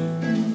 you.